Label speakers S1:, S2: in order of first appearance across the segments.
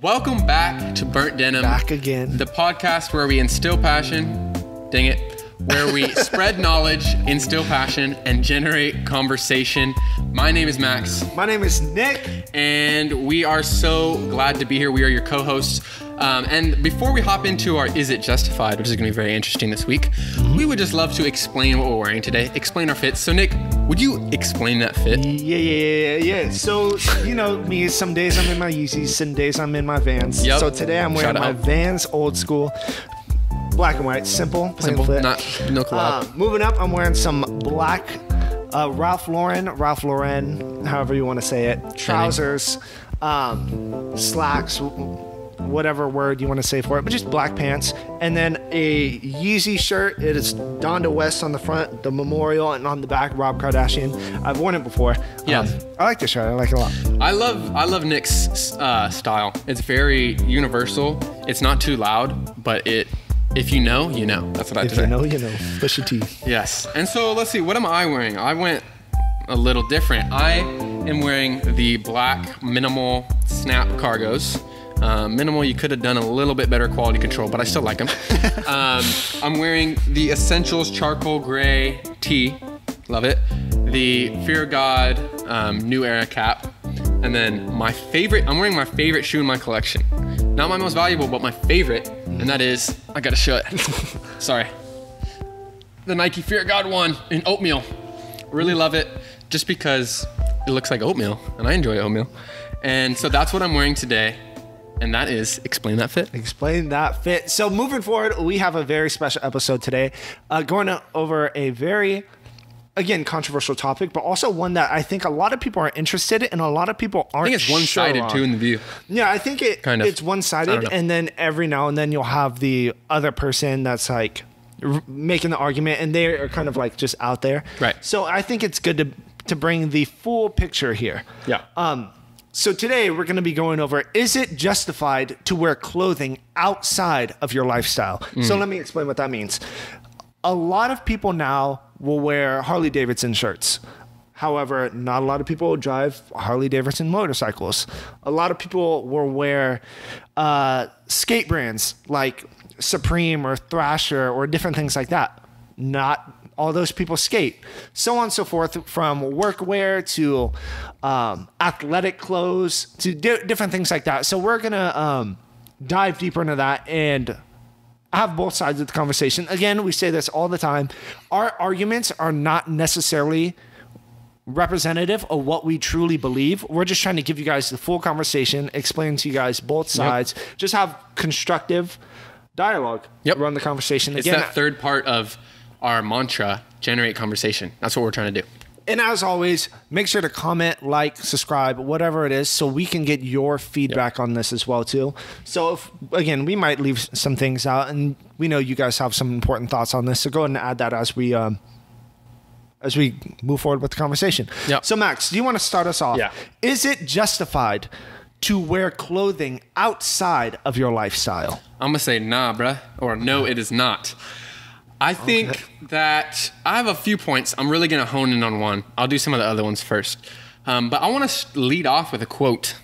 S1: Welcome back to Burnt Denim,
S2: Back again.
S1: the podcast where we instill passion, dang it, where we spread knowledge, instill passion, and generate conversation. My name is Max,
S2: My name is Nick.
S1: and we are so glad to be here. We are your co hosts. Um, and before we hop into our Is It Justified, which is going to be very interesting this week, we would just love to explain what we're wearing today, explain our fits. So, Nick, would you explain that fit?
S2: Yeah, yeah, yeah, yeah. So, you know me, some days I'm in my Yeezys, some days I'm in my Vans.
S1: Yep.
S2: So today I'm wearing
S1: Shout
S2: my
S1: out.
S2: Vans old school, black and white, simple, plain
S1: Simple,
S2: fit.
S1: not no collab.
S2: Uh, moving up, I'm wearing some black uh, Ralph Lauren, Ralph Lauren, however you want to say it, trousers, um, slacks, whatever word you want to say for it, but just black pants, and then a Yeezy shirt. It is Donda West on the front, the memorial, and on the back, Rob Kardashian. I've worn it before.
S1: Yeah.
S2: Um, I like this shirt. I like it a lot.
S1: I love I love Nick's uh, style. It's very universal. It's not too loud, but it if you know, you know. That's what I have
S2: If you know, you know. Pusha T.
S1: Yes. And so let's see. What am I wearing? I went a little different. I am wearing the black minimal snap cargos. Um, minimal, you could have done a little bit better quality control, but I still like them. um, I'm wearing the Essentials charcoal gray tee. Love it. The Fear God um, New Era cap. And then my favorite, I'm wearing my favorite shoe in my collection. Not my most valuable, but my favorite. And that is, I gotta show it. Sorry the Nike Fear God one in oatmeal. Really love it just because it looks like oatmeal and I enjoy oatmeal. And so that's what I'm wearing today. And that is explain that fit.
S2: Explain that fit. So moving forward, we have a very special episode today, uh, going over a very, again, controversial topic, but also one that I think a lot of people are interested in, and a lot of people aren't.
S1: I think it's one-sided
S2: sure
S1: too in the view.
S2: Yeah, I think it
S1: Kind of.
S2: it's one sided, and then every now and then you'll have the other person that's like r- making the argument, and they are kind of like just out there.
S1: Right.
S2: So I think it's good to to bring the full picture here.
S1: Yeah.
S2: Um, so today we're going to be going over: Is it justified to wear clothing outside of your lifestyle? So let me explain what that means. A lot of people now will wear Harley Davidson shirts. However, not a lot of people drive Harley Davidson motorcycles. A lot of people will wear uh, skate brands like Supreme or Thrasher or different things like that. Not all those people skate. So on and so forth, from workwear to um, athletic clothes to di- different things like that. So we're gonna um, dive deeper into that and have both sides of the conversation. Again, we say this all the time. Our arguments are not necessarily representative of what we truly believe. We're just trying to give you guys the full conversation, explain to you guys both sides, just have constructive dialogue
S1: Yep.
S2: around the conversation.
S1: It's
S2: Again,
S1: that third part of our mantra, generate conversation. That's what we're trying to do.
S2: And as always, make sure to comment, like, subscribe, whatever it is, so we can get your feedback on this as well too. So if again, we might leave some things out, and we know you guys have some important thoughts on this. So go ahead and add that as we um, as we move forward with the conversation.
S1: Yep.
S2: So Max, do you want to start us off?
S1: Yeah.
S2: Is it justified to wear clothing outside of your lifestyle?
S1: I'm gonna say nah, bruh, or no, it is not. I think that I have a few points. I'm really gonna hone in on one. I'll do some of the other ones first, um, but I want to lead off with a quote.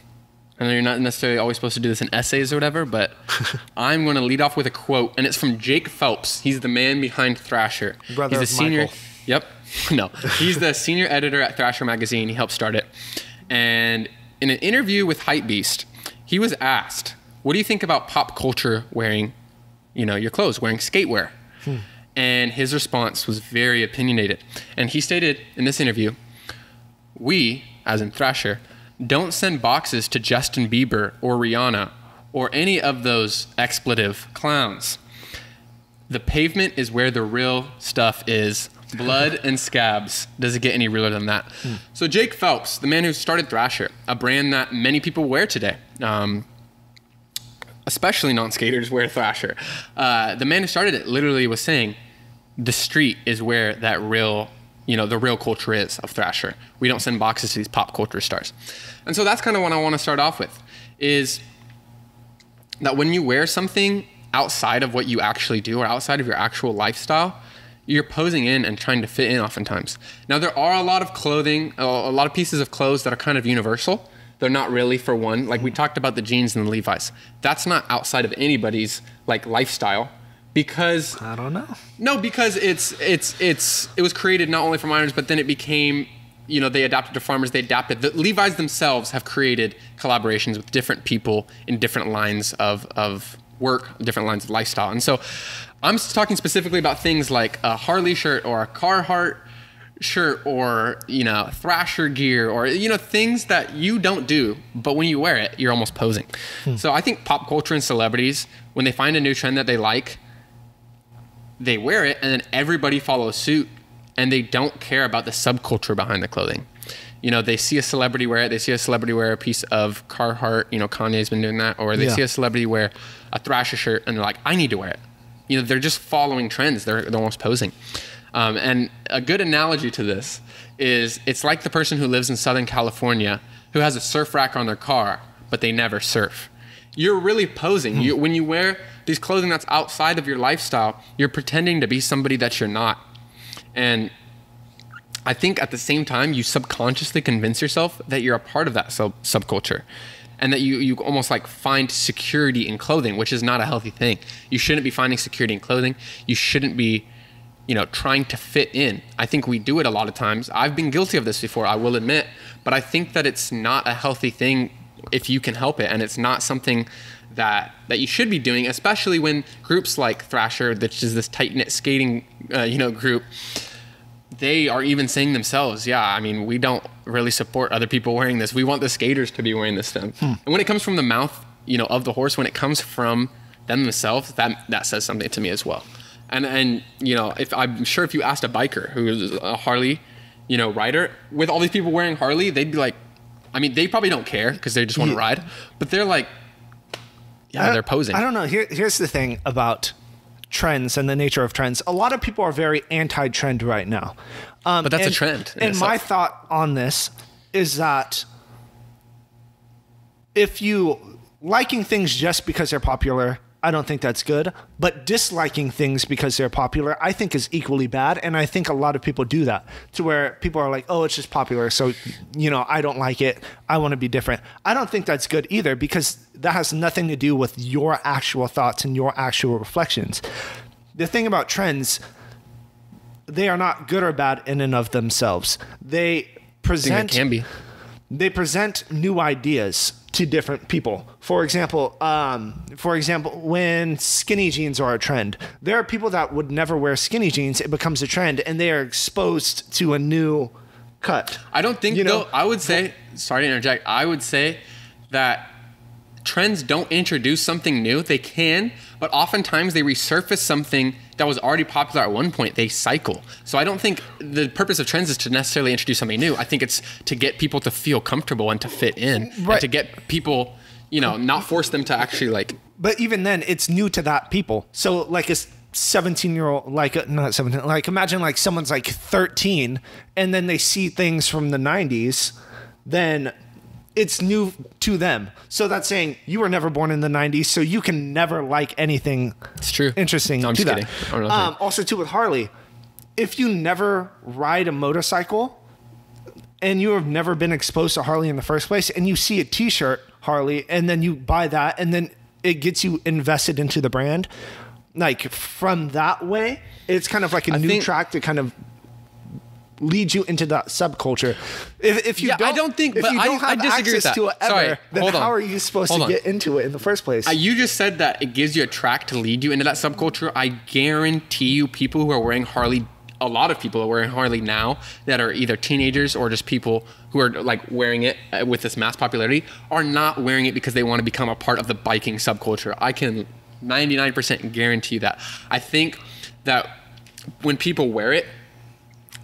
S1: I know you're not necessarily always supposed to do this in essays or whatever, but I'm going to lead off with a quote, and it's from Jake Phelps. He's the man behind Thrasher.
S2: Brother
S1: He's the senior.
S2: Michael.
S1: Yep. No, he's the senior editor at Thrasher magazine. He helped start it, and in an interview with Hypebeast, he was asked, "What do you think about pop culture wearing, you know, your clothes, wearing skatewear?" And his response was very opinionated. And he stated in this interview, "We, as in Thrasher, don't send boxes to Justin Bieber or Rihanna or any of those expletive clowns." The pavement is where the real stuff is. Blood and scabs. Does it get any realer than that? So Jake Phelps, the man who started Thrasher, a brand that many people wear today, um, especially non-skaters wear Thrasher. Uh, the man who started it literally was saying, the street is where that real, you know, the real culture is of Thrasher. We don't send boxes to these pop culture stars. And so that's kind of what I want to start off with, is that when you wear something outside of what you actually do or outside of your actual lifestyle, you're posing in and trying to fit in oftentimes. Now, there are a lot of clothing, a lot of pieces of clothes that are kind of universal. they're not really for one. Like we talked about the jeans and the Levi's. That's not outside of anybody's like lifestyle because
S2: I don't know.
S1: no, because it's it's it's it was created not only for miners, but then it became, you know, they adapted to farmers. They adapted. The Levi's themselves have created collaborations with different people in different lines of of work, different lines of lifestyle. And so, I'm talking specifically about things like a Harley shirt or a Carhartt shirt or you know thrasher gear or you know things that you don't do but when you wear it you're almost posing hmm. so i think pop culture and celebrities when they find a new trend that they like they wear it and then everybody follows suit and they don't care about the subculture behind the clothing. You know, they see a celebrity wear it, they see a celebrity wear a piece of Carhartt, you know, Kanye's been doing that, or they
S2: Yeah.
S1: see a celebrity wear a Thrasher shirt and they're like, I need to wear it. You know, they're just following trends, they're, they're almost posing. Um, and a good analogy to this is it's like the person who lives in Southern California who has a surf rack on their car, but they never surf you're really posing. You, when you wear these clothing that's outside of your lifestyle, you're pretending to be somebody that you're not. And I think at the same time, you subconsciously convince yourself that you're a part of that sub- subculture. And that you, you almost like find security in clothing, which is not a healthy thing. You shouldn't be finding security in clothing. You shouldn't be, you know, trying to fit in. I think we do it a lot of times. I've been guilty of this before, I will admit. But I think that it's not a healthy thing if you can help it. And it's not something that that you should be doing, especially when groups like Thrasher, which is this tight knit skating, uh, you know, group, they are even saying themselves, yeah, I mean, we don't really support other people wearing this. We want the skaters to be wearing this then. And when it comes from the mouth, you know, of the horse, when it comes from them themselves, that that says something to me as well. And and you know, if I'm sure if you asked a biker who is a Harley, you know, rider, with all these people wearing Harley, they'd be like, I mean, they probably don't care because they just want to ride, but they're like, yeah, they're posing.
S2: I don't know. Here, here's the thing about trends and the nature of trends. A lot of people are very anti-trend right now. Um,
S1: But that's a trend
S2: And my thought on this is that if you liking things just because they're popular, I don't think that's good. But disliking things because they're popular, I think is equally bad. And I think a lot of people do that to where people are like, oh, it's just popular. So, you know, I don't like it. I want to be different. I don't think that's good either because that has nothing to do with your actual thoughts and your actual reflections. The thing about trends, they are not good or bad in and of themselves. They present
S1: can be.
S2: they present new ideas to different people. For example, um, for example, when skinny jeans are a trend, there are people that would never wear skinny jeans. It becomes a trend, and they are exposed to a new cut.
S1: I don't think
S2: You know-
S1: though. I would say, sorry to interject. I would say that trends don't introduce something new. They can, but oftentimes they resurface something that was already popular at one point. They cycle. So I don't think the purpose of trends is to necessarily introduce something new. I think it's to get people to feel comfortable and to fit in,
S2: Right.
S1: to get people, you know, not force them to actually like.
S2: But even then, it's new to that people. So like a 17 year old, like a, not 17, like imagine like someone's like 13 and then they see things from the 90s, then it's new to them. So that's saying you were never born in the 90s, so you can never like anything
S1: It's true.
S2: interesting
S1: No, I'm
S2: to
S1: just
S2: that.
S1: kidding. I.
S2: Um, also, too, with Harley, if you never ride a motorcycle and you have never been exposed to Harley in the first place, and you see a T-shirt Harley, and then you buy that, and then it gets you invested into the brand, like from that way, it's kind of like a new
S1: think-
S2: track to kind of lead you into that subculture. If, if you
S1: Yeah, I
S2: don't,
S1: don't think-
S2: if
S1: but
S2: you
S1: I-
S2: don't
S1: I
S2: have
S1: disagree with
S2: access
S1: that.
S2: to it ever,
S1: Sorry,
S2: then
S1: hold on.
S2: how are you supposed
S1: Hold
S2: to
S1: on.
S2: get into it in the first place?
S1: Uh, You just said that it gives you a track to lead you into that subculture. I guarantee you, people who are wearing Harley, a lot of people are wearing Harley now that are either teenagers or just people who are like wearing it uh, with this mass popularity are not wearing it because they want to become a part of the biking subculture. I can 99% guarantee that. I think that when people wear it,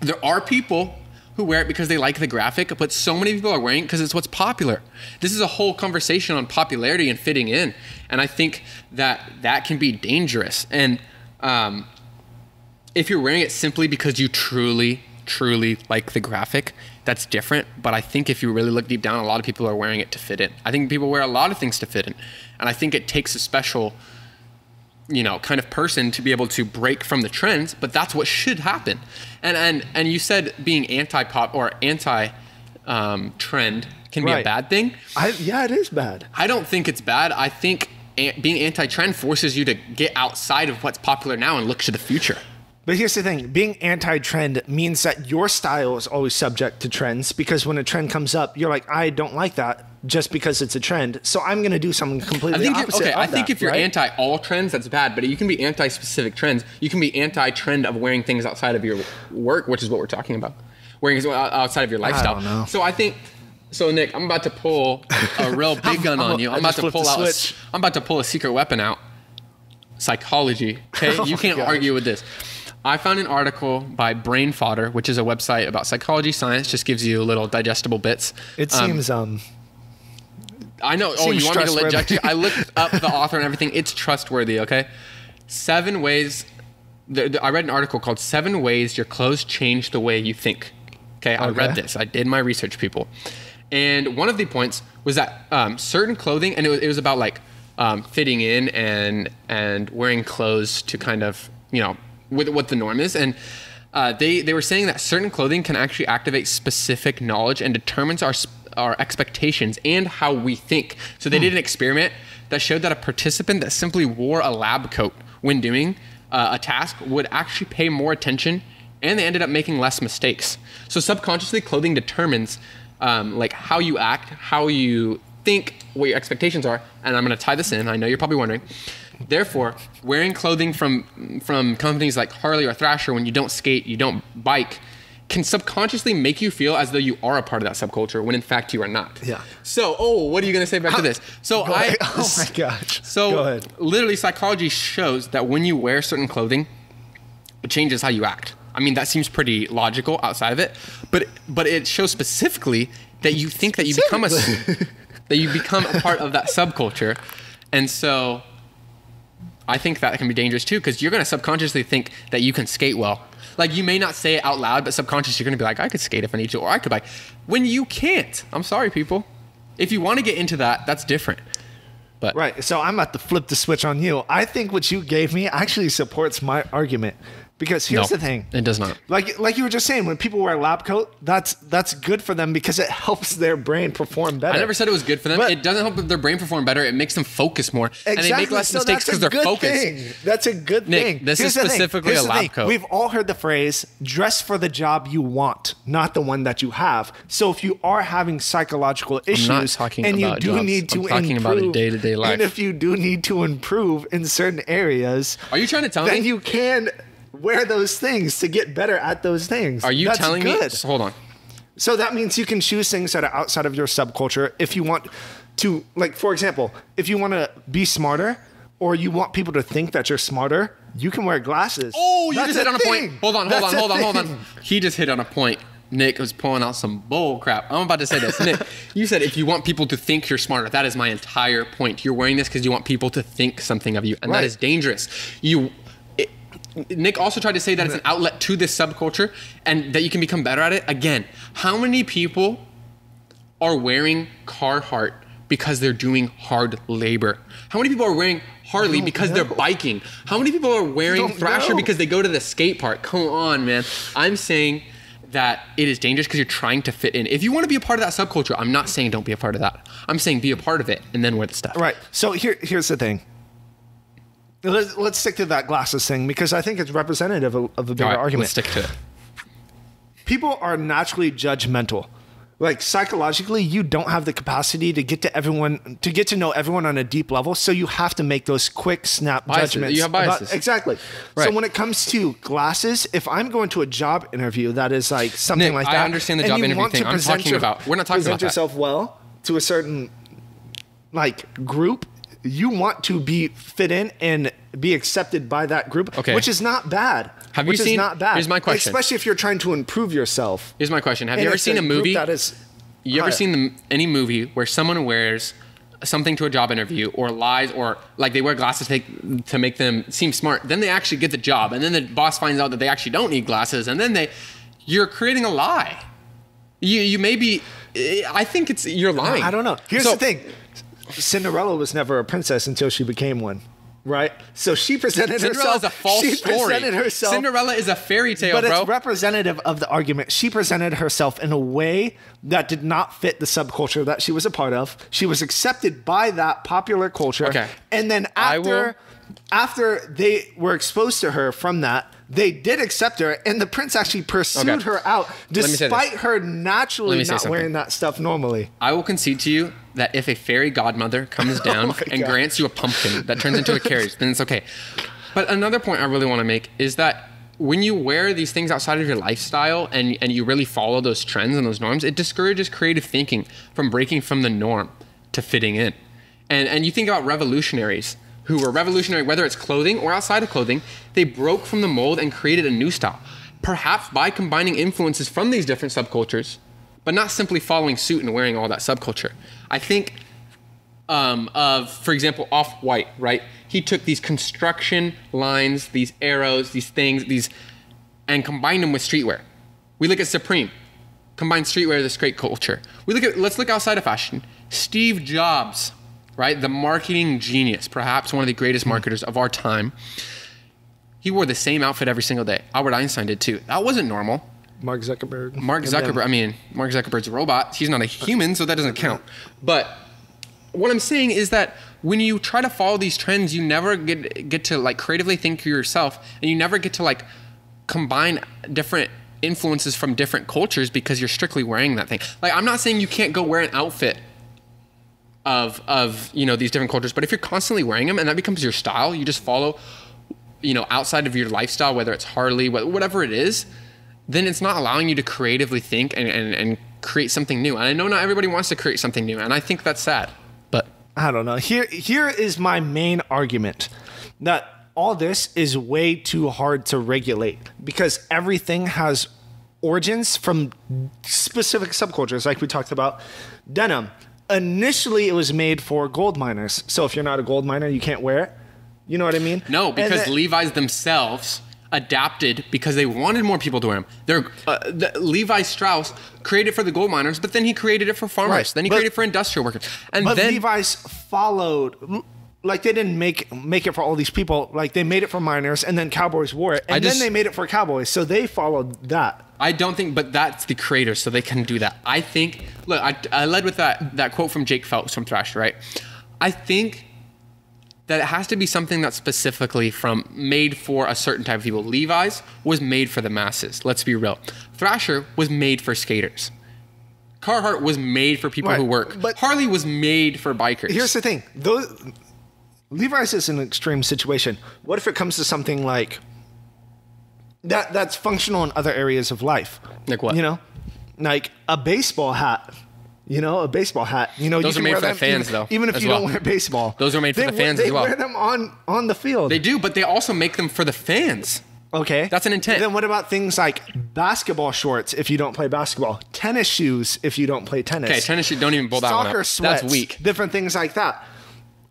S1: there are people who wear it because they like the graphic, but so many people are wearing it because it's what's popular. This is a whole conversation on popularity and fitting in, and I think that that can be dangerous. And um, if you're wearing it simply because you truly, truly like the graphic, that's different. But I think if you really look deep down, a lot of people are wearing it to fit in. I think people wear a lot of things to fit in, and I think it takes a special you know kind of person to be able to break from the trends but that's what should happen and and and you said being anti pop or anti um, trend can be a bad thing.
S2: I, yeah, it is bad.
S1: I don't think it's bad. I think being anti-trend forces you to get outside of what's popular now and look to the future.
S2: But here's the thing being anti trend means that your style is always subject to trends because when a trend comes up, you're like, I don't like that just because it's a trend. So I'm going to do something completely
S1: I think
S2: opposite.
S1: okay. I think
S2: that,
S1: if you're
S2: right?
S1: anti all trends, that's bad. But you can be anti specific trends. You can be anti trend of wearing things outside of your work, which is what we're talking about. Wearing things outside of your lifestyle.
S2: don't know.
S1: So I think. So Nick, I'm about to pull a real big gun on you.
S2: I
S1: I'm about to pull out. A. I'm about to pull a secret weapon out. Psychology. Okay,
S2: Oh
S1: you can't
S2: gosh.
S1: argue with this. I found an article by Brain Fodder, which is a website about psychology science. Just gives you little digestible bits.
S2: It
S1: Um,
S2: seems um,
S1: I know. Oh, you want me to reject you? I looked up the author and everything. It's trustworthy. Okay. Seven ways. I read an article called Seven Ways Your Clothes Change the Way You Think. Okay. I read this. I did my research, people. And one of the points was that um, certain clothing, and it was, it was about like um, fitting in and and wearing clothes to kind of you know with what the norm is, and uh, they they were saying that certain clothing can actually activate specific knowledge and determines our our expectations and how we think. So they did an experiment that showed that a participant that simply wore a lab coat when doing uh, a task would actually pay more attention and they ended up making less mistakes. So subconsciously, clothing determines um, like how you act, how you think, what your expectations are. And I'm going to tie this in. I know you're probably wondering. Therefore, wearing clothing from from companies like Harley or Thrasher when you don't skate, you don't bike, can subconsciously make you feel as though you are a part of that subculture when in fact you are not.
S2: Yeah.
S1: So, oh, what are you going to say back to this? So
S2: Go
S1: I.
S2: ahead. oh my gosh.
S1: So
S2: Go ahead.
S1: literally, psychology shows that when you wear certain clothing, it changes how you act. I mean, that seems pretty logical outside of it, but but it shows specifically that you think that you become a that you become a part of that subculture, and so I think that can be dangerous too because you're gonna subconsciously think that you can skate well. Like you may not say it out loud, but subconsciously you're gonna be like, I could skate if I need to, or I could bike. When you can't, I'm sorry, people. If you want to get into that, that's different. But
S2: Right. So I'm about to flip the switch on you. I think what you gave me actually supports my argument. Because here's
S1: no,
S2: the thing.
S1: it does not.
S2: Like like you were just saying, when people wear a lab coat, that's that's good for them because it helps their brain perform better.
S1: I never said it was good for them.
S2: But-
S1: it doesn't help their brain perform better. It makes them focus more, and they make less
S2: So
S1: mistakes
S2: that's
S1: because
S2: a
S1: they're
S2: good
S1: focused.
S2: Thing. That's a good
S1: Nick,
S2: thing.
S1: this is specifically a lab coat.
S2: We've all heard the phrase "dress for the job you want, not the one that you have." So if you are having psychological issues
S1: talking
S2: and you do
S1: jobs.
S2: need to
S1: I'm talking
S2: improve,
S1: about a day-to-day life.
S2: and if you do need to improve in certain areas,
S1: Are you trying to tell
S2: then
S1: me?
S2: you can wear those things to get better at those things.
S1: Are you
S2: That's
S1: telling
S2: good.
S1: me? hold on.
S2: So that means you can choose things that are outside of your subculture if you want to, like, for example, if you want to be smarter or you want people to think that you're smarter, you can wear glasses.
S1: Oh, you
S2: That's
S1: just hit on a
S2: thing.
S1: point. Hold on, hold
S2: That's
S1: on, hold on, hold on. He just hit on a point. Nick was pulling out some bull crap. I'm about to say this. Nick, you said if you want people to think you're smarter, that is my entire point. You're wearing this because you want people to think something of you, and that
S2: Right.
S1: is dangerous. You. Nick also tried to say that it's an outlet to this subculture and that you can become better at it. Again, how many people are wearing Carhartt because they're doing hard labor? How many people are wearing Harley because they're biking? How many people are wearing
S2: don't
S1: Thrasher
S2: know.
S1: because they go to the skate park? Come on, man. I'm saying that it is dangerous because you're trying to fit in. If you want to be a part of that subculture, I'm not saying don't be a part of that. I'm saying be a part of it and then wear the stuff.
S2: Right. So here, here's the thing. Let's, let's stick to that glasses thing because I think it's representative of, of a bigger
S1: right,
S2: argument.
S1: let's stick to it.
S2: people are naturally judgmental. Like psychologically, you don't have the capacity to get to everyone to get to know everyone on a deep level. So you have to make those quick snap
S1: Biases.
S2: judgments.
S1: You have
S2: about-
S1: biases.
S2: exactly. So when it comes to glasses, if I'm going to a job interview that is like something
S1: Nick,
S2: like that, I
S1: understand the job interview thing. I'm talking about- we're not talking
S2: present
S1: about that.
S2: yourself well to a certain like group. You want to be fit in and be accepted by that group,
S1: Okay.
S2: which is not bad.
S1: Have you
S2: which is
S1: seen-
S2: not bad.
S1: here's my question.
S2: Especially if you're trying to improve yourself.
S1: Here's my question. Have
S2: And
S1: you ever seen a movie?
S2: that is
S1: You ever seen the, any movie where someone wears something to a job interview or lies or like they wear glasses to make, to make them seem smart? Then they actually get the job, and then the boss finds out that they actually don't need glasses, and then they you're creating a lie. You you may be. I think it's you're lying.
S2: I don't know. Here's
S1: So-
S2: the thing: Cinderella was never a princess until she became one. right? So she presented
S1: Cinderella
S2: herself.
S1: is a false
S2: she
S1: story.
S2: presented herself.
S1: Cinderella is a fairy tale,
S2: but
S1: bro.
S2: it's representative of the argument. She presented herself in a way that did not fit the subculture that she was a part of. She was accepted by that popular culture.
S1: Okay.
S2: And then after after they were exposed to her from that, they did accept her, and the prince actually pursued
S1: Okay.
S2: her out,
S1: me say this.
S2: despite her naturally
S1: Let me say
S2: not wearing that stuff normally.
S1: I will concede to you that if a fairy godmother comes oh down
S2: my
S1: and
S2: God.
S1: grants you a pumpkin that turns into a carriage, then it's okay. But another point I really want to make is that when you wear these things outside of your lifestyle and, and you really follow those trends and those norms, it discourages creative thinking from breaking from the norm to fitting in. And, and you think about revolutionaries who were revolutionary, whether it's clothing or outside of clothing, they broke from the mold and created a new style, perhaps by combining influences from these different subcultures, but not simply following suit and wearing all that subculture. I think um, of, for example, Off White, right? He took these construction lines, these arrows, these things, these, and combined them with streetwear. We look at Supreme, combined streetwear with this great culture. We look at, let's look outside of fashion. Steve Jobs, right? The marketing genius, perhaps one of the greatest hmm. marketers of our time. He wore the same outfit every single day. Albert Einstein did too. That wasn't normal.
S2: Mark Zuckerberg.
S1: Mark Zuckerberg. I mean, Mark Zuckerberg's a robot. He's not a uh, human, so that doesn't uh, count. But what I'm saying is that when you try to follow these trends, you never get get to like creatively think for yourself, and you never get to like combine different influences from different cultures because you're strictly wearing that thing. Like, I'm not saying you can't go wear an outfit of of you know these different cultures, but if you're constantly wearing them and that becomes your style, you just follow you know outside of your lifestyle, whether it's Harley, whatever it is, then it's not allowing you to creatively think and, and, and create something new. And I know not everybody wants to create something new, and I think that's sad. But
S2: I don't know. Here, here is my main argument that all this is way too hard to regulate because everything has origins from specific subcultures, like we talked about. Denim. Initially, it was made for gold miners. So if you're not a gold miner, you can't wear it. You know what I mean?
S1: no, because
S2: then-
S1: Levi's themselves adapted because they wanted more people to wear them. They're uh, the, Levi Strauss created for the gold miners, but then he created it for farmers.
S2: Right,
S1: Then he
S2: but-
S1: created it for industrial workers, and
S2: but
S1: then
S2: Levi's followed. Like they didn't make make it for all these people. Like they made it for miners, and then cowboys wore it, and
S1: I
S2: then they made it for cowboys. So they followed that.
S1: I don't think, but that's the creator, so they can do that. I think. Look, I, I led with that that quote from Jake Phelps from Thrasher, right? I think that it has to be something that's specifically from made for a certain type of people. Levi's was made for the masses. Let's be real. Thrasher was made for skaters. Carhartt was made for people
S2: Right,
S1: who work.
S2: but-
S1: Harley was made for bikers.
S2: Here's the thing: those Levi's is an extreme situation. What if it comes to something like that? That's functional in other areas of life.
S1: Like what?
S2: You know, like a baseball hat. You know, a baseball hat. You know,
S1: Those
S2: you
S1: are
S2: can
S1: made for the fans,
S2: even,
S1: though,
S2: Even if you
S1: well.
S2: don't wear baseball,
S1: Those are made for the fans
S2: They
S1: as well.
S2: They wear them on on the field.
S1: they do, but they also make them for the fans.
S2: Okay.
S1: That's an intent.
S2: Then what about things like basketball shorts if you don't play basketball? Tennis shoes if you don't play tennis.
S1: Okay, tennis shoes don't even pull that one
S2: Soccer
S1: up.
S2: sweats.
S1: That's weak.
S2: Different things like that.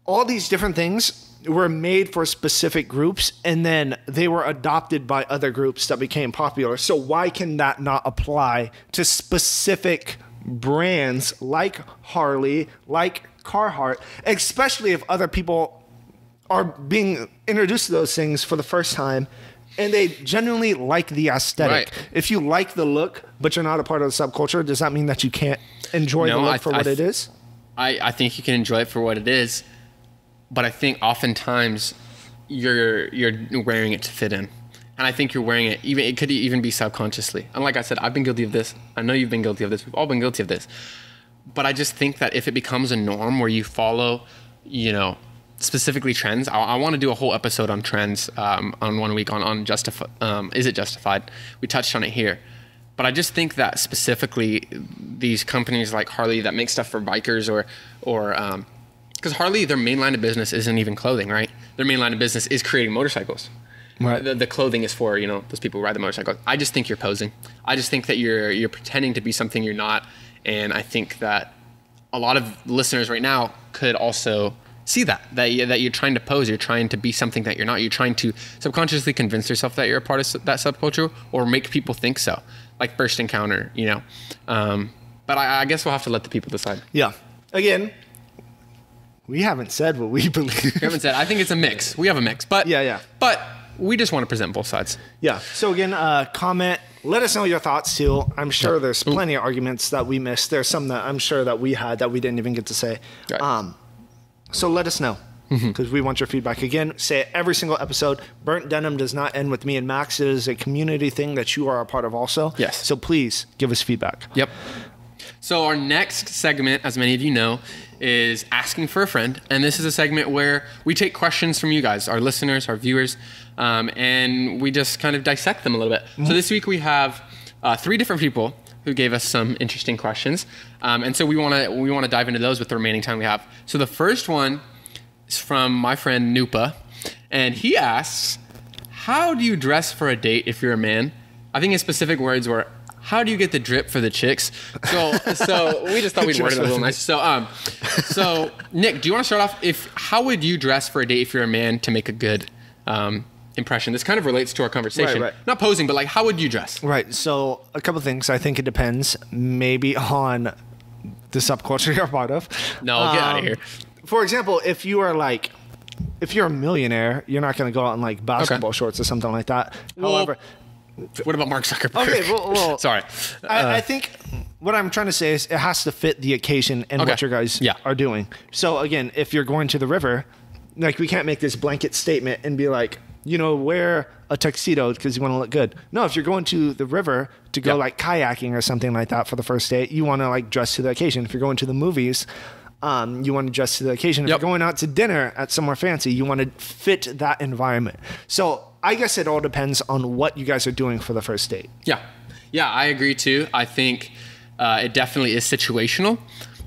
S2: All these different things were made for specific groups and then they were adopted by other groups that became popular. So why can that not apply to specific brands like Harley, like Carhartt, especially if other people are being introduced to those things for the first time and they genuinely like the aesthetic.
S1: Right.
S2: If you like the look, but you're not a part of the subculture, does that mean that you can't enjoy
S1: No,
S2: the look for what it is?
S1: I, I think you can enjoy it for what it is, but I think oftentimes you're you're wearing it to fit in, and I think you're wearing it even it could even be subconsciously. And like I said, I've been guilty of this. I know you've been guilty of this. We've all been guilty of this. But I just think that if it becomes a norm where you follow, you know, specifically trends, I, I want to do a whole episode on trends um, on one week on on justify. Um, is it justified? We touched on it here. But I just think that specifically these companies like Harley that make stuff for bikers or or because Harley their main line of business isn't even clothing, right? Their main line of business is creating motorcycles.
S2: Right.
S1: The, the clothing is for you know those people who ride the motorcycles. I just think you're posing. I just think that you're you're pretending to be something you're not, and I think that a lot of listeners right now could also see that that you, that you're trying to pose, you're trying to be something that you're not. You're trying to subconsciously convince yourself that you're a part of that subculture, or make people think so, like First Encounter, you know. Um, but I, I guess we'll have to let the people decide.
S2: Yeah. Again, We haven't said what we believe.
S1: We haven't said. I think it's a mix. We have a mix, but
S2: Yeah, yeah.
S1: But we just want to present both sides.
S2: Yeah. So again, uh, comment. Let us know your thoughts too. I'm sure there's plenty of arguments that we missed. There's some that I'm sure that we had that we didn't even get to say.
S1: Right.
S2: Um, so let us know because we want your feedback. Again, say it every single episode. Burnt denim does not end with me and Max. It is a community thing that you are a part of also.
S1: Yes.
S2: So please give us feedback.
S1: Yep. So our next segment, as many of you know, is asking for a friend, and this is a segment where we take questions from you guys, our listeners, our viewers, um, and we just kind of dissect them a little bit. So this week we have uh, three different people who gave us some interesting questions, um, and so we want to we want to dive into those with the remaining time we have. So the first one is from my friend Nupa, and he asks, "How do you dress for a date if you're a man?" I think his specific words were, "How do you get the drip for the chicks?" So, so we just thought we'd word it a little nice. So, um, so Nick, do you want to start off? If how would you dress for a date if you're a man to make a good um, impression? This kind of relates to our conversation.
S2: right.
S1: Not posing, but like, how would you dress?
S2: Right. So a couple things. I think it depends maybe on the subculture you're part of.
S1: No, get outta
S2: Um,
S1: here.
S2: For example, if you are like, if you're a millionaire, you're not going to go out in like basketball shorts or something like that.
S1: Well,
S2: However,
S1: What about Mark Zuckerberg?
S2: Okay, well- well-
S1: sorry.
S2: I, I think what I'm trying to say is it has to fit the occasion and
S1: Okay.
S2: what your guys
S1: Yeah.
S2: are doing. So again, if you're going to the river, like we can't make this blanket statement and be like, you know, wear a tuxedo because you want to look good. No, if you're going to the river to go
S1: Yeah.
S2: like kayaking or something like that for the first date, you want to like dress to the occasion. If you're going to the movies, um, you want to dress to the occasion. If
S1: Yep.
S2: you're going out to dinner at somewhere fancy, you want to fit that environment. So I guess it all depends on what you guys are doing for the first date.
S1: Yeah, yeah, I agree too. I think uh, it definitely is situational,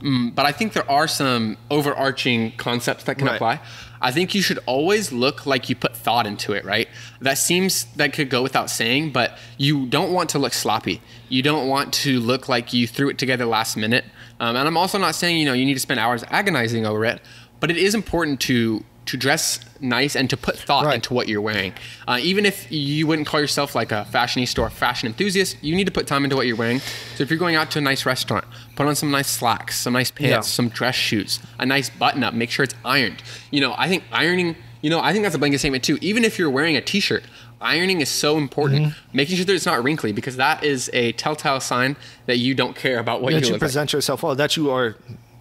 S1: mm, but I think there are some overarching concepts that can
S2: Right.
S1: apply. I think you should always look like you put thought into it, right? That seems that could go without saying, but you don't want to look sloppy. You don't want to look like you threw it together last minute. Um, and I'm also not saying you know you need to spend hours agonizing over it, but it is important to to dress nice and to put thought
S2: Right.
S1: into what you're wearing. Uh, even if you wouldn't call yourself like a fashionista or fashion enthusiast, you need to put time into what you're wearing. So if you're going out to a nice restaurant, put on some nice slacks, some nice pants,
S2: Yeah.
S1: some dress shoes, a nice button up, make sure it's ironed. You know, I think ironing, you know, I think that's a blanket statement too. Even if you're wearing a t-shirt, ironing is so important.
S2: Mm-hmm.
S1: Making sure that it's not wrinkly because that is a telltale sign that you don't care about what
S2: that
S1: you
S2: you
S1: like.
S2: present yourself well, that you are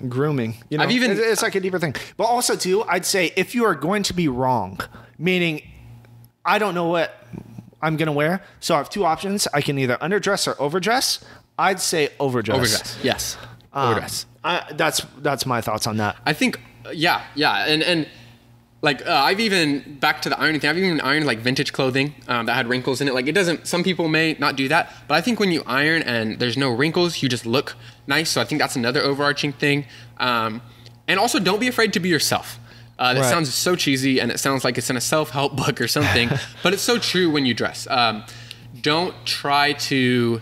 S2: grooming. You know,
S1: I've even-
S2: it's, it's like a deeper thing. But also too, I'd say if you are going to be wrong, meaning I don't know what I'm gonna wear, so I have two options. I can either underdress or overdress. I'd say overdress.
S1: Overdress, yes,
S2: Um,
S1: overdress.
S2: I, that's that's my thoughts on that.
S1: I think, yeah, yeah, and and like uh, I've even back to the ironing thing. I've even ironed like vintage clothing um, that had wrinkles in it. Like it doesn't. Some people may not do that, but I think when you iron and there's no wrinkles, you just look nice. So I think that's another overarching thing. Um, and also, don't be afraid to be yourself. Uh, that
S2: Right.
S1: sounds so cheesy, and it sounds like it's in a self-help book or something, but it's so true when you dress. Um, don't try to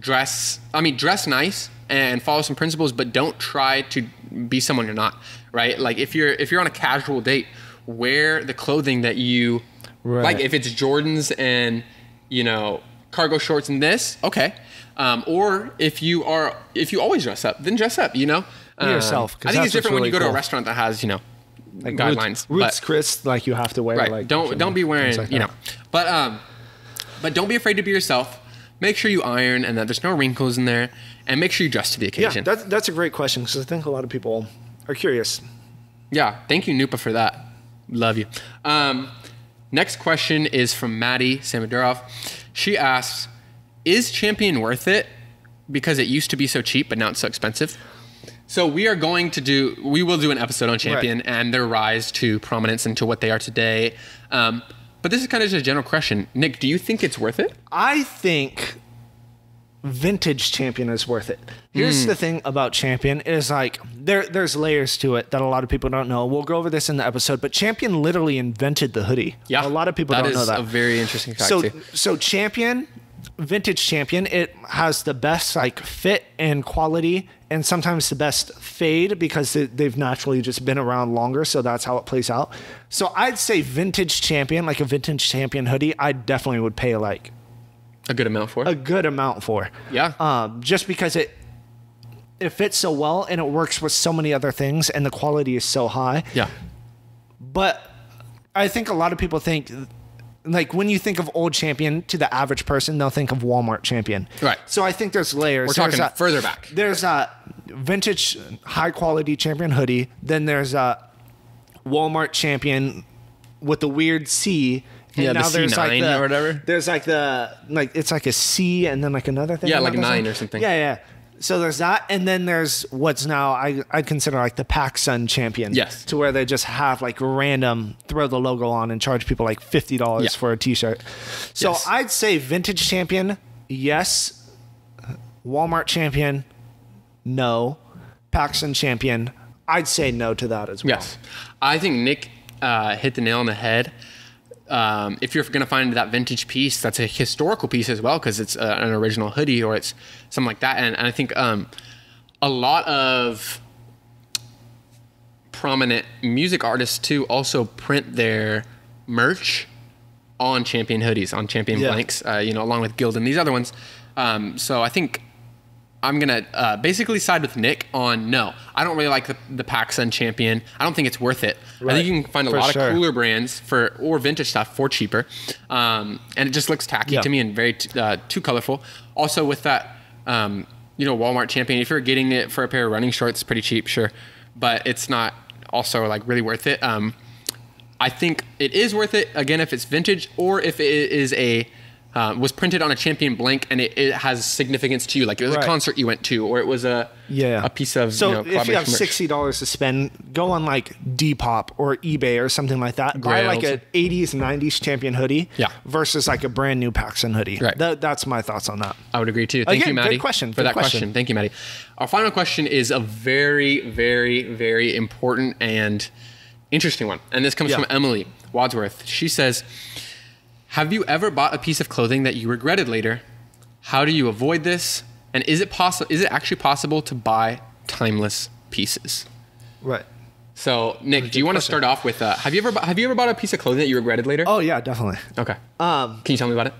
S1: dress i mean dress nice and follow some principles but don't try to be someone you're not right? Like if you're if you're on a casual date wear the clothing that you
S2: Right.
S1: like. If it's jordans and you know cargo shorts and this okay. Um, or if you are if you always dress up then dress up you know?
S2: Be yourself,
S1: i think it's different
S2: what's
S1: when you
S2: really
S1: go to a restaurant that has you know
S2: Like
S1: guidelines
S2: Roots, Roots Chris, like you have to wear.
S1: right.
S2: Like
S1: don't don't be wearing
S2: like
S1: you know. But um but don't be afraid to be yourself make sure you iron and that there's no wrinkles in there and make sure you dress to the occasion.
S2: Yeah, that's that's a great question because I think a lot of people are curious.
S1: Yeah, thank you, Nupa, for that. Love you. Um, next question is from Maddie Samodurov. She asks, "Is Champion worth it? Because it used to be so cheap, but now it's so expensive." So we are going to do. We will do an episode on Champion and their rise to prominence and to what they are today. Um, but this is kind of just a general question. Nick, do you think it's worth it?
S2: I think vintage champion is worth it. Here's
S1: Hmm.
S2: the thing about champion is like there there's layers to it that a lot of people don't know. We'll go over this in the episode, but champion literally invented the hoodie.
S1: Yeah,
S2: a lot of people don't know that.
S1: That's a very interesting fact
S2: so
S1: too.
S2: so champion vintage champion it has the best like fit and quality and sometimes the best fade because they- they've naturally just been around longer so that's how it plays out so i'd say vintage champion like a vintage champion hoodie i definitely would pay like
S1: A good amount for it.
S2: a good amount for
S1: Yeah.
S2: um, just because it it fits so well and it works with so many other things and the quality is so high.
S1: Yeah.
S2: But I think a lot of people think like when you think of old champion to the average person, they'll think of Walmart champion.
S1: Right.
S2: So I think there's layers.
S1: We're
S2: There's
S1: talking
S2: a-
S1: further back.
S2: There's a vintage high quality champion hoodie. Then there's a Walmart champion with the weird C. And
S1: Yeah, the
S2: now there's like
S1: C9
S2: the,
S1: or whatever.
S2: There's like the like it's like a C and then like another thing.
S1: Yeah, like nine or something.
S2: Yeah, yeah. So there's that, and then there's what's now I I consider like the PacSun champion.
S1: Yes.
S2: To where they just have like random throw the logo on and charge people like fifty dollars
S1: Yeah.
S2: for a T-shirt. So
S1: Yes.
S2: I'd say vintage champion, yes. Walmart champion, no. PacSun champion, I'd say no to that as well.
S1: Yes. I think Nick uh, hit the nail on the head. Um, if you're going to find that vintage piece, that's a historical piece as well because it's uh, an original hoodie or it's something like that. And, and I think um, a lot of prominent music artists too also print their merch on champion hoodies, on champion
S2: Yeah.
S1: blanks, uh, you know, along with Guild and these other ones. Um, so I think I'm gonna uh, basically side with Nick on no. I don't really like the the PacSun Champion. I don't think it's worth it. I think you can find a
S2: For
S1: lot
S2: sure.
S1: of cooler brands for or vintage stuff for cheaper, um, and it just looks tacky
S2: Yeah.
S1: to me and very t- uh, too colorful. Also with that, um, you know, Walmart Champion. If you're getting it for a pair of running shorts, it's pretty cheap, sure, but it's not also like really worth it. Um, I think it is worth it again if it's vintage or if it is a uh, was printed on a champion blank and it, it has significance to you, like it was
S2: Right.
S1: a concert you went to, or it was a
S2: Yeah.
S1: a piece of
S2: So
S1: you know,
S2: if you have
S1: merch.
S2: sixty dollars to spend, go on like Depop or eBay or something like that. Buy like an eighties, nineties champion hoodie.
S1: Yeah.
S2: Versus like a brand new PacSun hoodie.
S1: Right.
S2: Tha- that's my thoughts on that.
S1: I would agree too. Thank
S2: Again,
S1: you,
S2: good question,
S1: for
S2: good
S1: that question.
S2: question.
S1: Thank you, Maddie. Our final question is a very, very, very important and interesting one, and this comes
S2: Yeah.
S1: from Emily Wadsworth. She says, "Have you ever bought a piece of clothing that you regretted later? How do you avoid this? And is it possible? Is it actually possible to buy timeless pieces?"
S2: Right.
S1: So, Nick, do you want to start off with uh, have you ever have you ever bought a piece of clothing that you regretted later?
S2: Oh yeah, definitely.
S1: Okay.
S2: Um,
S1: Can you tell me about it?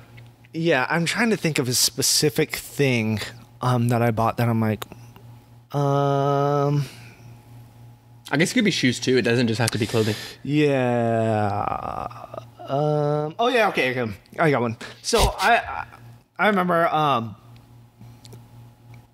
S2: yeah, I'm trying to think of a specific thing um, that I bought that I'm like, um,
S1: I guess it could be shoes too. It doesn't just have to be clothing.
S2: yeah. Um, oh yeah, okay, okay. I got one. So I, I, remember. Um,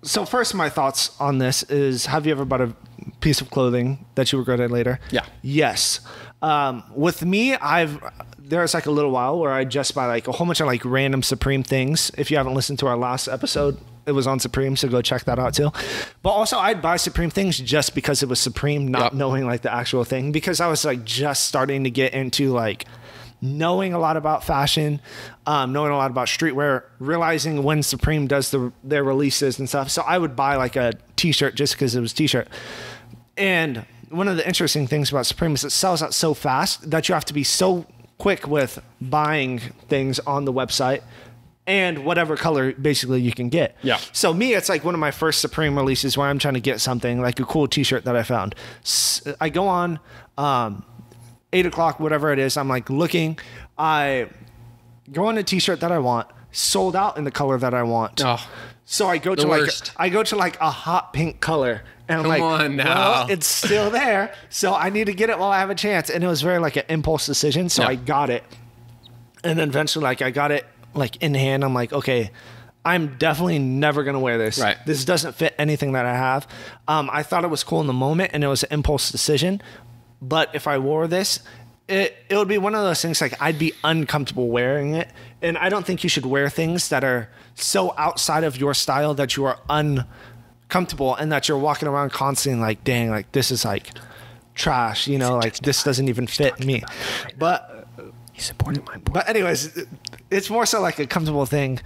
S2: so first, my thoughts on this is: Have you ever bought a piece of clothing that you regretted later?
S1: Yeah.
S2: Yes. Um, with me, I've there's like a little while where I just buy like a whole bunch of like random Supreme things. If you haven't listened to our last episode, it was on Supreme, so go check that out too. But also, I'd buy Supreme things just because it was Supreme, not
S1: Yep.
S2: knowing like the actual thing, because I was like just starting to get into like knowing a lot about fashion, um, knowing a lot about streetwear, realizing when Supreme does the their releases and stuff. So I would buy like a T-shirt just because it was T-shirt. And one of the interesting things about Supreme is it sells out so fast that you have to be so quick with buying things on the website and whatever color basically you can get.
S1: Yeah.
S2: So me, it's like one of my first Supreme releases where I'm trying to get something like a cool T-shirt that I found. I go on um, eight o'clock, whatever it is. I'm like looking. I go on a T-shirt that I want, sold out in the color that I want.
S1: Oh.
S2: So I go to like. I go to like a hot pink color, and I'm
S1: Come
S2: like,
S1: on now.
S2: well, it's still there, so I need to get it while I have a chance. And it was very like an impulse decision, so. I got it. And then eventually, like I got it like in hand. I'm like, okay, I'm definitely never gonna wear this.
S1: Right.
S2: This doesn't fit anything that I have. Um, I thought it was cool in the moment, and it was an impulse decision. But if I wore this, it it would be one of those things like I'd be uncomfortable wearing it, and I don't think you should wear things that are so outside of your style that you are uncomfortable and that you're walking around constantly like, dang, like this is like trash, you know, like this doesn't even fit me. But
S1: He's supporting my
S2: but anyways, it's more so like a comfortable thing,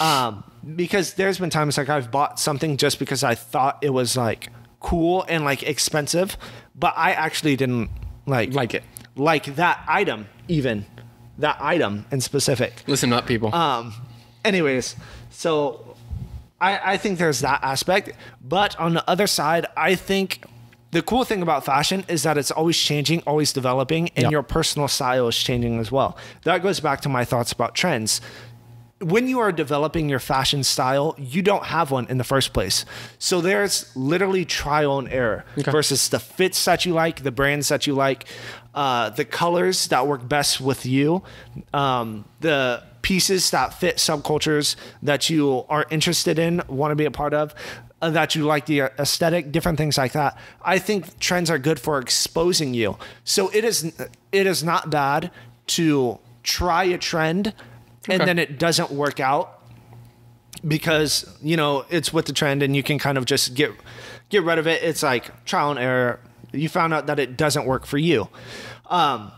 S2: um, because there's been times like I've bought something just because I thought it was like cool and like expensive, but I actually didn't like
S1: Like it.
S2: like that item even that item in specific.
S1: Listen up, people.
S2: Um, anyways, so I, I think there's that aspect. But on the other side, I think the cool thing about fashion is that it's always changing, always developing, and
S1: Yep.
S2: your personal style is changing as well. That goes back to my thoughts about trends. When you are developing your fashion style, you don't have one in the first place. So there's literally trial and error versus the fits that you like, the brands that you like, uh, the colors that work best with you, um, the pieces that fit subcultures that you are interested in, want to be a part of. uh, That you like the aesthetic, different things like that. I think trends are good for exposing you. So it is, it is not bad to try a trend and then it doesn't work out because you know it's with the trend and you can kind of just get get rid of it. It's like trial and error. You found out that it doesn't work for you. Um,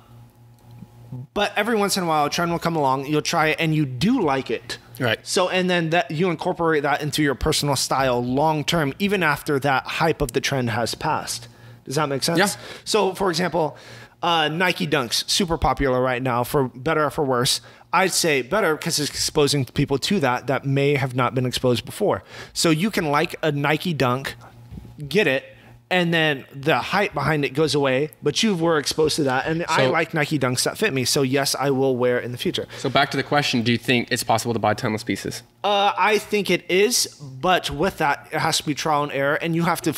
S2: but every once in a while a trend will come along. You'll try it and you do like it.
S1: Right.
S2: so and then that you incorporate that into your personal style long term even after that hype of the trend has passed. Does that make sense?
S1: Yeah.
S2: so for example uh, nike dunks super popular right now for better or for worse i'd say better because it's exposing people to that that may have not been exposed before so you can like a nike dunk get it and then the hype behind it goes away but you were exposed to that and i like nike dunks that fit me so yes i will wear it in the future
S1: So back to the question: Do you think it's possible to buy timeless pieces?
S2: uh, i think it is but with that it has to be trial and error and you have to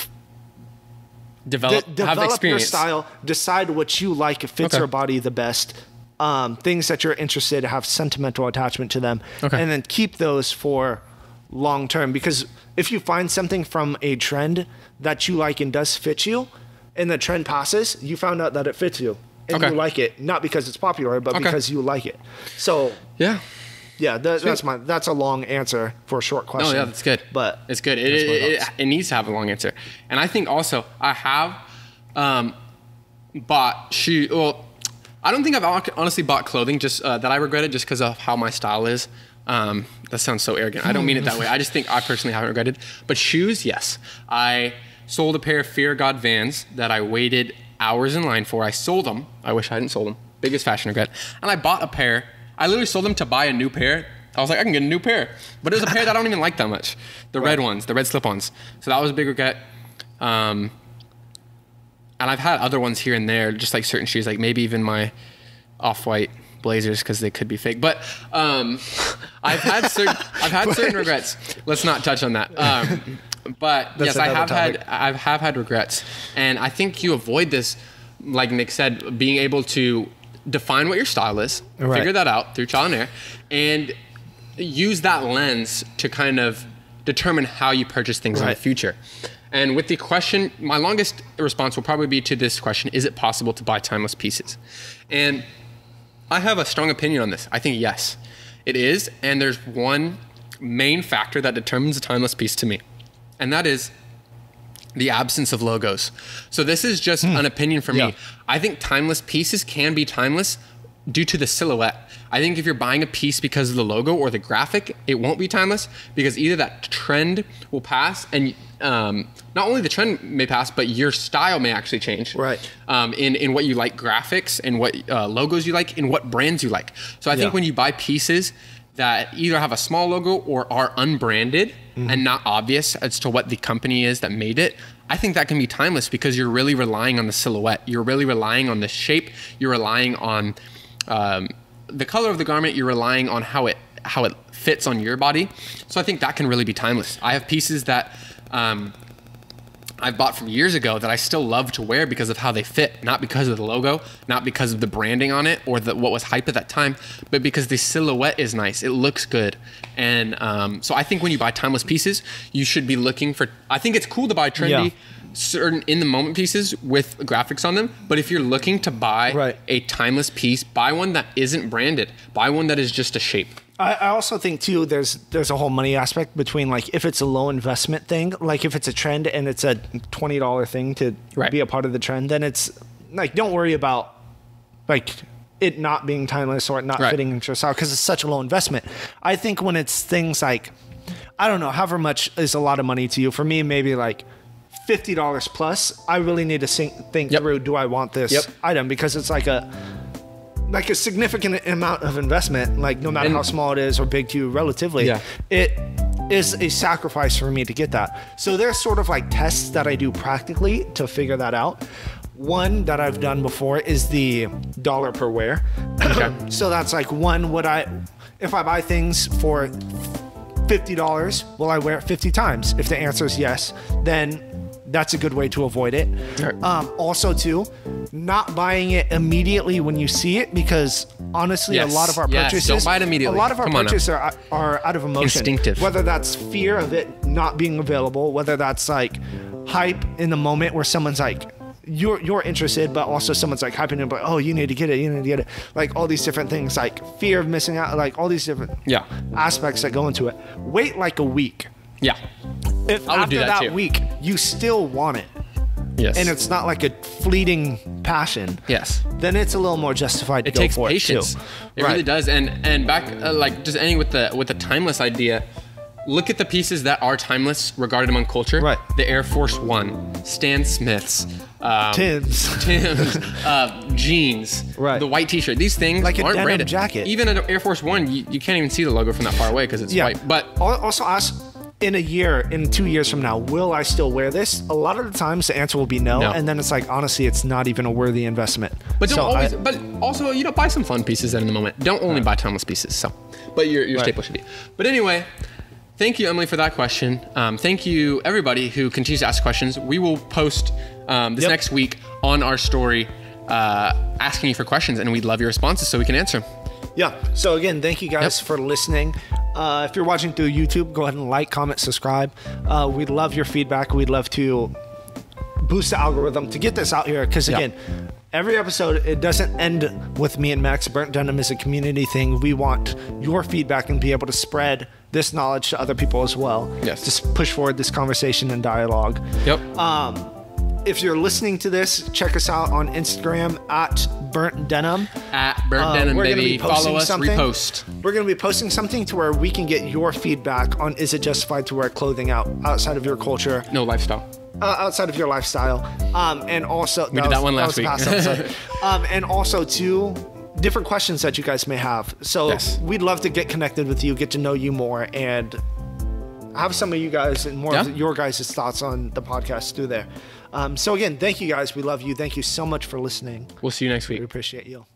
S1: Develop,
S2: de-
S1: have
S2: develop your style, decide what you like, it fits
S1: Okay.
S2: your body the best. Um, things that you're interested, have sentimental attachment to them,
S1: Okay.
S2: and then keep those for long term. Because if you find something from a trend that you like and does fit you, and the trend passes, you found out that it fits you and
S1: Okay.
S2: you like it, not because it's popular, but
S1: Okay.
S2: because you like it. So
S1: Yeah.
S2: yeah, that, that's my that's a long answer for a short question.
S1: Oh, yeah, that's good.
S2: But
S1: it's good. It,
S2: that's
S1: it, it, it needs to have a long answer. And I think also I have um, bought shoe. Well, I don't think I've honestly bought clothing just uh, that I regretted just because of how my style is. Um, that sounds so arrogant. I don't mean it that way. I just think I personally haven't regretted. But shoes, yes. I sold a pair of Fear God Vans that I waited hours in line for. I sold them. I wish I hadn't sold them. Biggest fashion regret. And I bought a pair. I literally sold them to buy a new pair. I was like, I can get a new pair. But it was a pair that I don't even like that much. The red ones, the red slip-ons. So that was a big regret. Um, and I've had other ones here and there, just like certain shoes, like maybe even my off-white blazers because they could be fake. But um, I've had certain I've had certain regrets. Let's not touch on that. Um, but yes, I have
S2: topic.
S1: had I have had regrets, and I think you avoid this, like Nick said, being able to define what your style is,
S2: Right.
S1: figure that out through trial and error, and use that lens to kind of determine how you purchase things in the future. And with the question, my longest response will probably be to this question Is it possible to buy timeless pieces? And I have a strong opinion on this. I think yes, it is. And there's one main factor that determines a timeless piece to me, and that is the absence of logos. So this is just hmm. an opinion from
S2: Yeah.
S1: me. I think timeless pieces can be timeless due to the silhouette. I think if you're buying a piece because of the logo or the graphic, it won't be timeless because either that trend will pass and um, not only the trend may pass, but your style may actually change.
S2: Right.
S1: Um, in, in what you like graphics and what uh, logos you like and what brands you like. So I think when you buy pieces that either have a small logo or are unbranded
S2: Mm-hmm.
S1: and not obvious as to what the company is that made it, I think that can be timeless because you're really relying on the silhouette. You're really relying on the shape. You're relying on um, the color of the garment. You're relying on how it how it fits on your body. So I think that can really be timeless. I have pieces that. Um, I've bought from years ago that I still love to wear because of how they fit, not because of the logo, not because of the branding on it or the, what was hype at that time, but because the silhouette is nice. It looks good. And um, so I think when you buy timeless pieces, you should be looking for. I think it's cool to buy trendy,
S2: Yeah.
S1: certain in the moment pieces with graphics on them. But if you're looking to buy
S2: Right.
S1: a timeless piece, buy one that isn't branded, buy one that is just a shape.
S2: I, I also think too there's there's a whole money aspect between like if it's a low investment thing, like if it's a trend and it's a twenty dollar thing to
S1: Right.
S2: be a part of the trend, then it's like don't worry about like it not being timeless or it not
S1: Right.
S2: fitting into your style because it's such a low investment. I think when it's things like I don't know, however much is a lot of money to you. For me, maybe like fifty dollars plus. I really need to think, think
S1: Yep.
S2: through: Do I want this
S1: Yep.
S2: item? Because it's like a like a significant amount of investment. Like no matter
S1: And-
S2: how small it is or big to you relatively,
S1: Yeah.
S2: it is a sacrifice for me to get that. So there's sort of like tests that I do practically to figure that out. One that I've done before is the dollar per wear. Okay. so that's like one would I if I buy things for fifty dollars, will I wear it fifty times? If the answer is yes, then that's a good way to avoid it. Um, also, too, not buying it immediately when you see it because honestly,
S1: Yes.
S2: a lot of our
S1: Yes,
S2: purchases,
S1: don't buy it immediately.
S2: A lot of our
S1: Come
S2: purchases are, are out of emotion,
S1: Instinctive.
S2: Whether that's fear of it not being available, whether that's like hype in the moment where someone's like. You're, you're interested, but also someone's like hyping it, but oh, you need to get it, you need to get it. Like all these different things, like fear of missing out, like all these different
S1: Yeah.
S2: aspects that go into it. Wait like a week.
S1: Yeah.
S2: If
S1: I would
S2: after
S1: do that
S2: that,
S1: too.
S2: week you still want it,
S1: Yes.
S2: and it's not like a fleeting passion,
S1: yes.
S2: then it's a little more justified to
S1: It
S2: go
S1: takes
S2: for
S1: patience.
S2: it too.
S1: It
S2: Right.
S1: really does. And and back uh, like just ending with the with the timeless idea. Look at the pieces that are timeless regarded among culture.
S2: Right.
S1: The Air Force One, Stan Smiths, um,
S2: Timbs.
S1: Timbs, uh, jeans,
S2: Right.
S1: the white T-shirt. These things
S2: Like a
S1: aren't
S2: denim
S1: branded.
S2: jacket.
S1: Even an Air Force One, you, you can't even see the logo from that far away because it's
S2: Yeah.
S1: white. But
S2: Al- also ask in a year, in two years from now, will I still wear this? A lot of the times the answer will be no,
S1: No.
S2: and then it's like honestly, it's not even a worthy investment.
S1: But don't
S2: So I-
S1: but also, you know, buy some fun pieces then in the moment. Don't only buy timeless pieces. So, but your your
S2: Right.
S1: staple should be. But anyway, thank you, Emily, for that question. Um, thank you, everybody who continues to ask questions. We will post um, this
S2: Yep.
S1: next week on our story, uh, asking you for questions, and we'd love your responses so we can answer them.
S2: Yeah. So again, thank you guys
S1: Yep.
S2: for listening. Uh, if you're watching through YouTube, go ahead and like, comment, subscribe. Uh, we'd love your feedback. We'd love to boost the algorithm to get this out here. Because
S1: Yeah.
S2: again, every episode it doesn't end with me and Max. Burnt Denim is a community thing. We want your feedback and be able to spread this knowledge to other people as well.
S1: Yes.
S2: Just push forward this conversation and dialogue.
S1: Yep.
S2: Um, if you're listening to this, check us out on Instagram at Burnt Denim.
S1: At Burnt
S2: Uh,
S1: Denim, baby. Follow us,
S2: something.
S1: repost.
S2: We're going to be posting something to where we can get your feedback on is it justified to wear clothing out outside of your culture,
S1: No lifestyle.
S2: uh, outside of your lifestyle, um, and also we
S1: did that one last
S2: was a
S1: week.
S2: um, and also too different questions that you guys may have. So
S1: Yes.
S2: we'd love to get connected with you, get to know you more, and have some of you guys and more
S1: Yeah.
S2: of your guys' thoughts on the podcast through there. Um, so again, thank you guys. We love you. Thank you so much for listening.
S1: We'll see you next week.
S2: We appreciate you.